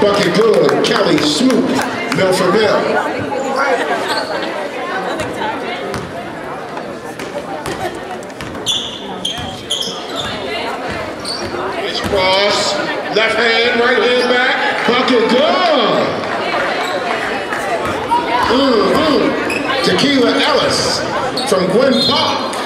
Bucket good. Kelly Smoot. Milford Mill. It's cross. Left hand, right hand back. Bucket good. Mm-hmm. Tequila Ellis from Gwynn Park.